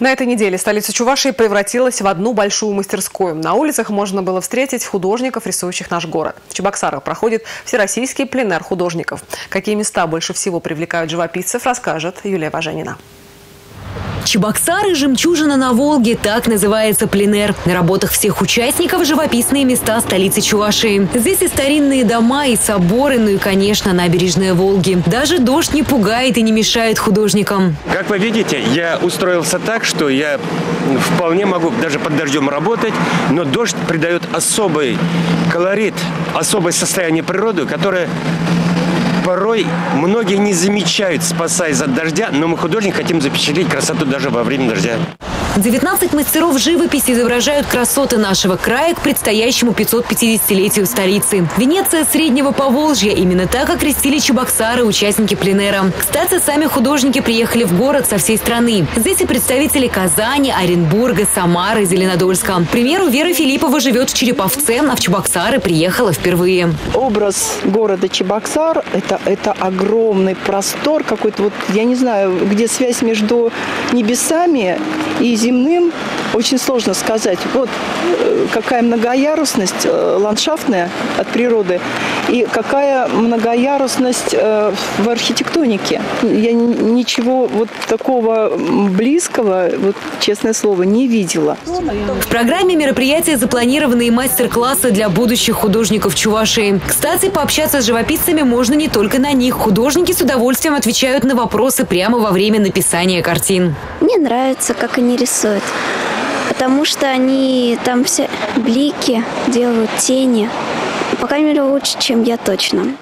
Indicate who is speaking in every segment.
Speaker 1: На этой неделе столица Чувашии превратилась в одну большую мастерскую. На улицах можно было встретить художников, рисующих наш город. В Чебоксарах проходит всероссийский пленер художников. Какие места больше всего привлекают живописцев, расскажет Юлия Важенина.
Speaker 2: Чебоксары – жемчужина на Волге, так называется пленер. На работах всех участников живописные места столицы Чувашии. Здесь и старинные дома, и соборы, ну и, конечно, набережная Волги. Даже дождь не пугает и не мешает художникам.
Speaker 3: Как вы видите, я устроился так, что я вполне могу даже под дождем работать, но дождь придает особый колорит, особое состояние природы, которое порой многие не замечают, спасаясь от дождя, но мы, художник, хотим запечатлеть красоту даже во время дождя.
Speaker 2: 19 мастеров живописи изображают красоты нашего края к предстоящему 550-летию столицы. Венеция Среднего Поволжья. Именно так окрестили Чебоксары участники пленера. Кстати, сами художники приехали в город со всей страны. Здесь и представители Казани, Оренбурга, Самары, Зеленодольска. К примеру, Вера Филиппова живет в Череповце, а в Чебоксары приехала впервые.
Speaker 4: Образ города Чебоксар – это, это огромный простор какой-то, вот я не знаю, где связь между небесами и земным очень сложно сказать. Вот э, какая многоярусность э, ландшафтная от природы и какая многоярусность э, в архитектонике. Я ничего вот такого близкого, вот честное слово, не видела.
Speaker 2: В программе мероприятия запланированы и мастер-классы для будущих художников Чувашии. Кстати, пообщаться с живописцами можно не только на них. Художники с удовольствием отвечают на вопросы прямо во время написания картин.
Speaker 5: Мне нравится, как они рисуют потому что они там все блики делают, тени. По крайней мере, лучше, чем я точно.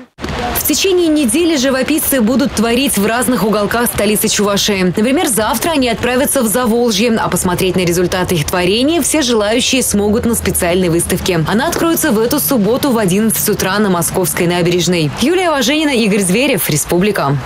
Speaker 2: В течение недели живописцы будут творить в разных уголках столицы Чувашии. Например, завтра они отправятся в Заволжье, а посмотреть на результаты их творения все желающие смогут на специальной выставке. Она откроется в эту субботу в 11 утра на Московской набережной. Юлия Важенина, Игорь Зверев, Республика.